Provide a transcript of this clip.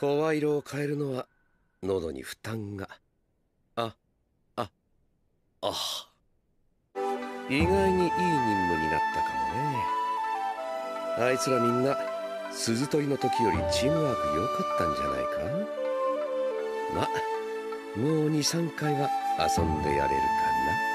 声色を変えるのは喉に負担が。あああ。意外にいい任務になったかもね。あいつらみんな鈴取りの時よりチームワーク良かったんじゃないか？まもう23回は遊んでやれるかな。